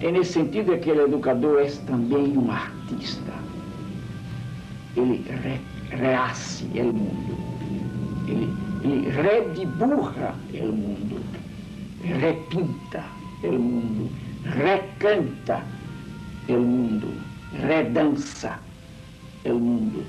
É nesse sentido é que o é educador é também um artista. Ele re, reace o mundo. Ele, ele rediburra o mundo. Repinta o mundo. Recanta o mundo. Redança o mundo